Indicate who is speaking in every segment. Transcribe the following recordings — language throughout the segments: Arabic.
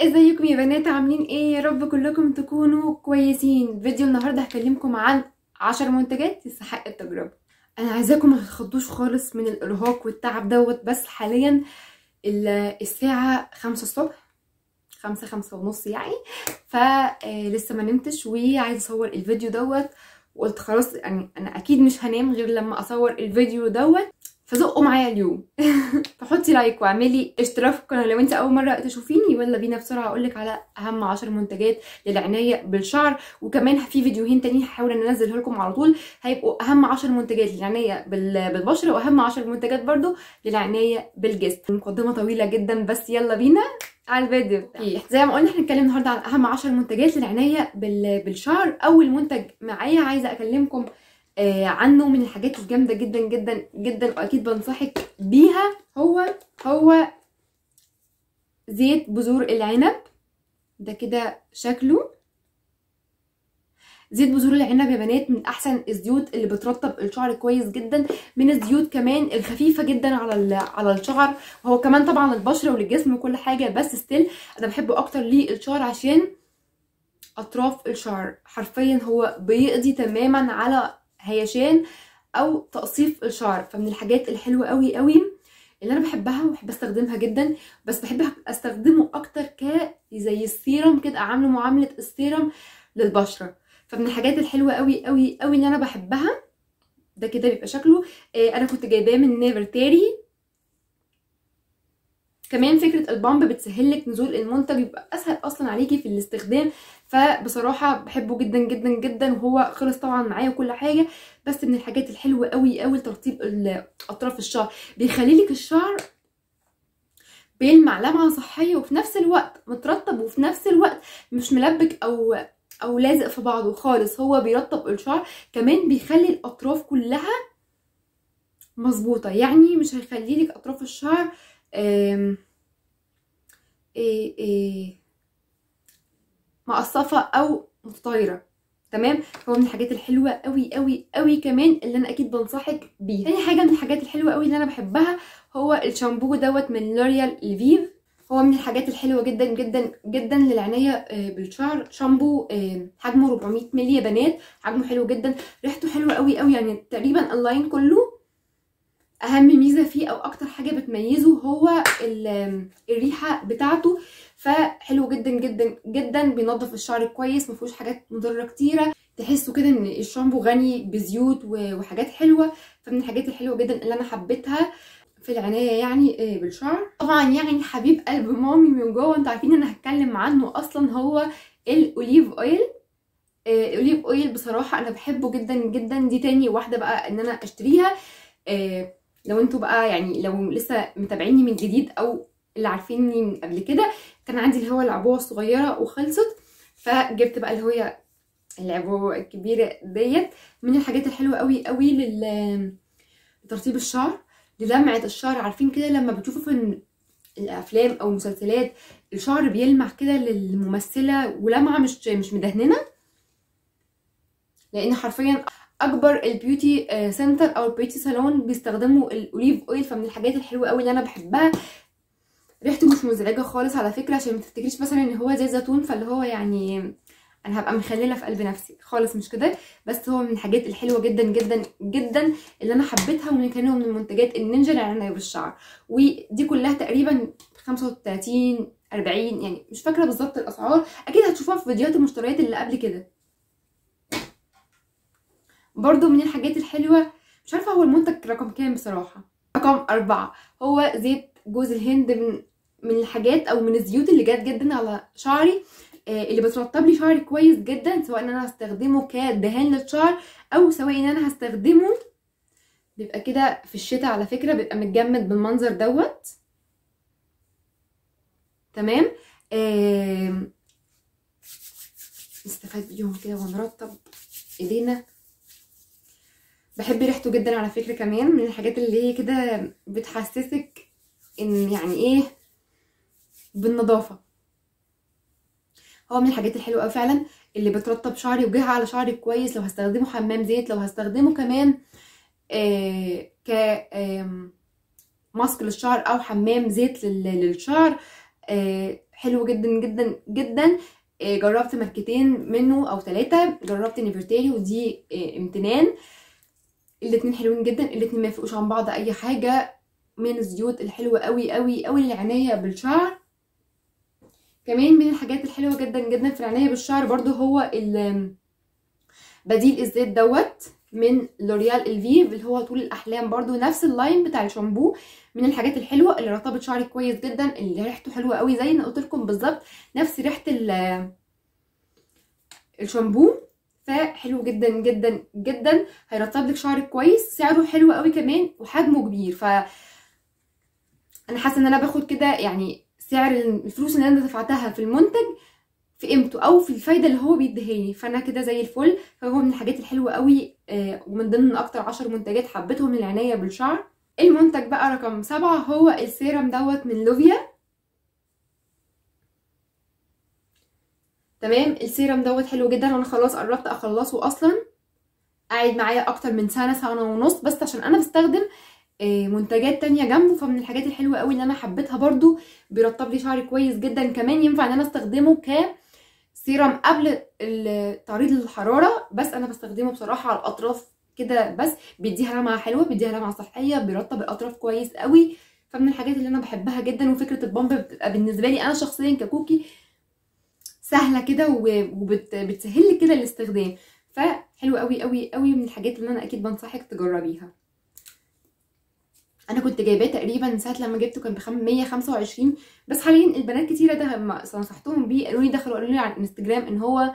Speaker 1: ازيكم يا بنات؟ عاملين إيه؟ يا رب كلكم تكونوا كويسين. فيديو النهارده هكلمكم عن عشر منتجات يستحق التجربة. أنا عايزاكم ما تتخضوش خالص من الإرهاق والتعب دوت بس حاليا ال- الساعة خمسة الصبح خمسة خمسة ونص يعني. فلسه ما نمتش وعايزه أصور الفيديو دوت. وقلت خلاص يعني أنا أكيد مش هنام غير لما أصور الفيديو دوت. فزقوا معايا اليوم. فحطي لايك واعملي اشتراك في القناة. لو انت أول مرة تشوفيني يلا بينا بسرعة. أقولك على أهم عشر منتجات للعناية بالشعر. وكمان في فيديوهين تانيين هحاول إن انزله لكم على طول. هيبقوا أهم عشر منتجات للعناية بال- بالبشرة وأهم عشر منتجات برضو للعناية بالجسم. مقدمة طويلة جدا بس يلا بينا على الفيديو. بتاعي زي ما قلنا هنتكلم النهارده عن أهم عشر منتجات للعناية بال- بالشعر. أول منتج معايا عايزة أكلمكم آه، عنه من الحاجات الجامدة جدا جدا جدا وأكيد بنصحك بيها. هو هو زيت بذور العنب. ده كده شكله. زيت بذور العنب يا بنات من أحسن الزيوت اللي بترطب الشعر كويس جدا. من الزيوت كمان الخفيفة جدا على على الشعر. وهو كمان طبعا البشرة وللجسم وكل حاجة بس ستيل أنا بحبه أكتر للشعر عشان أطراف الشعر. حرفيا هو بيقضي تماما على هيشان أو تقصيف الشعر. فمن الحاجات الحلوة قوي قوي اللي أنا بحبها وبحب أستخدمها جدا بس بحب أستخدمه أكتر ك زي السيرم كده اعامله معاملة السيرم للبشرة. فمن الحاجات الحلوة قوي قوي قوي اللي أنا بحبها ده كده بيبقى شكله. آه أنا كنت جايباه من نيفرتاري كمان فكرة ال pump بتسهل لك نزول المنتج يبقى أسهل أصلا عليكي في الاستخدام. فبصراحة بحبه جدا جدا جدا وهو خلص طبعا معايا وكل حاجة. بس من الحاجات الحلوة قوي قوي لترطيب ال- اطراف الشعر. بيخلي لك الشعر بيلمع لمعه صحية وفي نفس الوقت مترطب وفي نفس الوقت مش ملبك أو أو لازق في بعضه خالص. هو بيرطب الشعر. كمان بيخلي الأطراف كلها مظبوطة. يعني مش هيخلي لك أطراف الشعر مقصفة أو متطايره تمام؟ هو من الحاجات الحلوة قوي قوي قوي كمان اللي أنا أكيد بنصحك بيها. تاني حاجة من الحاجات الحلوة قوي اللي أنا بحبها هو الشامبو دوت من لوريال لفيف هو من الحاجات الحلوة جدا جدا جدا للعناية آه، بالشعر. شامبو آه، حجمه 400 مللي يا بنات حجمه حلو جدا ريحته حلوة قوي قوي يعني تقريبا ال line كله. أهم ميزة فيه أو أكتر حاجة بتميزه هو ال- الريحة بتاعته. فحلو جدا جدا جدا بينظف الشعر كويس مفيهوش حاجات مضرة كتيرة. تحسوا كده إن الشامبو غني بزيوت وحاجات حلوة. فمن الحاجات الحلوة جدا اللي أنا حبيتها في العناية يعني آه، بالشعر. طبعا يعني حبيب قلب مامي من جوه. أنتوا عارفين إن أنا هتكلم عنه أصلا هو الأوليف أويل. آه، الأوليف أويل بصراحة أنا بحبه جدا جدا. دي تاني واحدة بقى إن أنا أشتريها. آه، لو أنتوا بقى يعني لو لسه متابعيني من جديد أو اللي عارفيني من قبل كده كان عندي اللي هو العبوة الصغيرة وخلصت فجبت بقى اللي العبوة الكبيرة ديت من الحاجات الحلوة قوي قوي لل لترطيب الشعر للمعة الشعر. عارفين كده لما بتشوفوا في ال- الأفلام أو المسلسلات الشعر بيلمع كده للممثلة ولمعة مش مش مدهننة؟ لأن حرفيا أكبر ال beauty آه، center أو ال beauty salon بيستخدموا ال olive oil فمن الحاجات الحلوة قوي اللي أنا بحبها. ريحته مش مزعجة خالص على فكرة عشان ما تفتكريش مثلا إن هو زي زيتون فاللي هو يعني أنا هبقى مخللة في قلب نفسي. خالص مش كده. بس هو من الحاجات الحلوة جدا جدا جدا اللي أنا حبيتها ومن كانوا من المنتجات النينجا للعنايه بالشعر ودي كلها تقريبا 35 40 يعني مش فاكرة بالظبط الأسعار. أكيد هتشوفوها في فيديوهات المشتريات اللي قبل كده. برضو من الحاجات الحلوة مش عارفة هو المنتج رقم كام بصراحة. رقم أربعة. هو زيت جوز الهند من من الحاجات أو من الزيوت اللي جات جدا على شعري آه، اللي بترطب لي شعري كويس جدا سواء إن أنا هستخدمه كدهان للشعر أو سواء إن أنا هستخدمه بيبقى كده في الشتاء على فكرة بيبقى متجمد بالمنظر دوت. تمام؟ آم، نستفاد بيهم كده ونرطب إيدينا. بحب ريحته جدا على فكرة كمان من الحاجات اللي هي كده بتحسسك إن يعني إيه؟ بالنظافة. هو من الحاجات الحلوة أوي فعلا اللي بترطب شعري وجه على شعري كويس لو هستخدمه حمام زيت لو هستخدمه كمان آه ك ماسك للشعر أو حمام زيت لل- للشعر آه حلو جدا جدا جدا. آه، جربت ماركتين منه أو ثلاثة جربت نيفرتاري ودي امتنان. الاتنين حلوين جدا الاتنين ما يفرقوش عن بعض أي حاجة. من الزيوت الحلوة قوي قوي قوي للعناية بالشعر. كمان من الحاجات الحلوة جدا جدا في العناية بالشعر برضو هو بديل الزيت دوت من لوريال الفيف اللي هو طول الأحلام برضو. نفس ال line بتاع الشامبو. من الحاجات الحلوة اللي رطبت شعري كويس جدا اللي ريحته حلوة قوي زي ما قلت لكم بالظبط. نفس ريحة ال- الشامبو. فحلو جدا جدا جدا. هيرطب لك شعرك كويس سعره حلو قوي كمان وحجمه كبير. ف أنا حاسة إن أنا باخد كده يعني سعر الفلوس اللي أنا دفعتها في المنتج في قيمته أو في الفايدة اللي هو بيديهاني. فأنا كده زي الفل. فهو من الحاجات الحلوة قوي آه، ومن ضمن أكتر عشر منتجات حبيتهم للعناية بالشعر. المنتج بقى رقم سبعة هو السيرم دوت من لوفيا. تمام؟ السيرم دوت حلو جدا. وأنا خلاص قربت أخلصه أصلا. قاعد معايا أكتر من سنة سنة ونص. بس عشان أنا بستخدم آه، منتجات تانية جنبه فمن الحاجات الحلوة قوي اللي أنا حبيتها برضو. بيرطب لي شعري كويس جدا كمان. ينفع إن أنا أستخدمه ك سيرم قبل تعريض الحرارة بس أنا بستخدمه بصراحة على الأطراف كده بس. بيديها لمعة حلوة بيديها لمعة صحية بيرطب الأطراف كويس قوي فمن الحاجات اللي أنا بحبها جدا. وفكرة البامب بتبقى بالنسبة لي أنا شخصيا ككوكي سهلة كده وبتسهل لي كده الاستخدام. فحلو قوي قوي قوي من الحاجات اللي أنا أكيد بنصحك تجربيها. أنا كنت جايباه تقريبا ساعة لما جبته كان ب 125 بس حاليا البنات كتيرة ده نصحتهم بيه قالوا لي دخلوا قالوا لي على الإنستجرام إن هو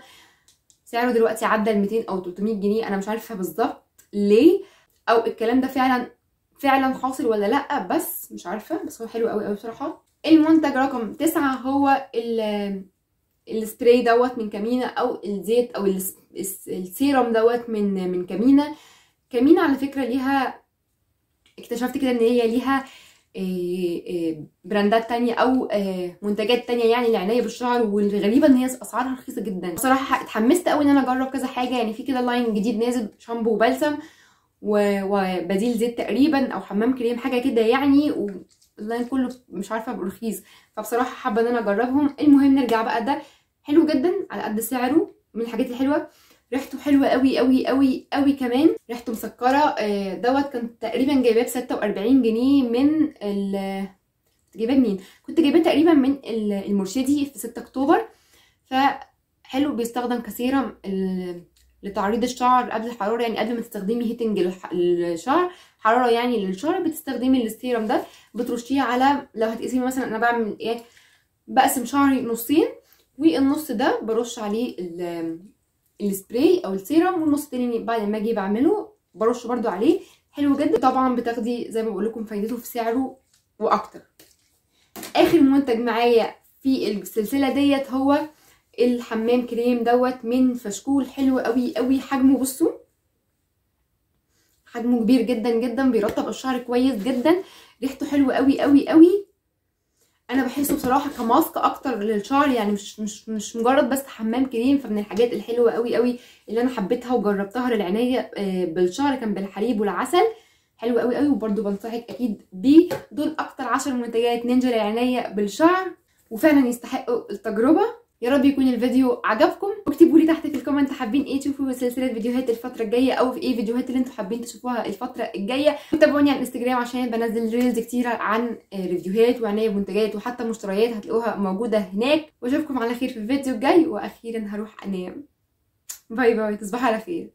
Speaker 1: سعره دلوقتي عدى ال 200 أو 300 جنيه. أنا مش عارفة بالظبط ليه أو الكلام ده فعلا فعلا حاصل ولا لأ بس مش عارفة. بس هو حلو قوي قوي بصراحة. المنتج رقم تسعة هو السبراي دوت من كامينا أو الزيت أو الس- الس- السيرم دوت من من كامينا كامينا على فكرة ليها اكتشفت كده إن هي ليها إيه إيه براندات تانية أو إيه منتجات تانية يعني للعناية بالشعر والغريبة إن هي أسعارها رخيصة جدا. بصراحة اتحمست قوي إن أنا أجرب كذا حاجة. يعني في كده line جديد نازل شامبو وبلسم و- وبديل زيت تقريبا أو حمام كريم حاجة كده يعني. وال line كله مش عارفة برخيص فبصراحة حابة إن أنا أجربهم. المهم نرجع بقى ده حلو جدا على قد سعره من الحاجات الحلوة. ريحته حلوة قوي قوي قوي قوي كمان. ريحته مسكرة. آه، دوت كنت تقريبا جايباه ب 46 جنيه من ال جايباه منين؟ كنت جايباه تقريبا من ال- المرشدي في 6 أكتوبر. فحلو بيستخدم كسيرم ال- لتعريض الشعر قبل الحرارة يعني قبل ما تستخدمي heating للشعر حرارة يعني للشعر بتستخدمي السيرم ده بترشيه على لو هتقسمي مثلا أنا بعمل إيه؟ بقسم شعري نصين والنص ده برش عليه ال- السبراي أو السيرم والنص التاني بعد ما أجي بعمله برش برضو عليه. حلو جدا. طبعا بتاخدي زي ما بقول لكم فايدته في سعره وأكتر. آخر منتج معايا في السلسلة ديت هو الحمام كريم دوت من فشكول حلو قوي قوي حجمه بصوا حجمه كبير جدا جدا بيرطب الشعر كويس جدا. ريحته حلوة قوي قوي قوي. أنا بحسه بصراحة كماسك أكتر للشعر يعني مش مش مش مجرد بس حمام كريم. فمن الحاجات الحلوة قوي قوي اللي أنا حبيتها وجربتها للعناية آه، بالشعر كان بالحليب والعسل. حلو قوي قوي. وبرده بنصحك أكيد بيه. دول أكتر عشر منتجات نينجا للعناية بالشعر. وفعلا يستحقوا التجربة. يا رب يكون الفيديو عجبكم. واكتبوا لي تحت في ال comment حابين إيه تشوفوا سلسلة فيديوهات الفترة الجاية أو في إيه فيديوهات اللي أنتوا حابين تشوفوها الفترة الجاية. وتابعوني على الانستجرام عشان بنزل reels كتيرة عن آه، ريفيوهات وعناية بمنتجات وحتى مشتريات هتلاقوها موجودة هناك. وأشوفكم على خير في الفيديو الجاي. وأخيرا هروح أنام. bye bye. تصبحوا على خير.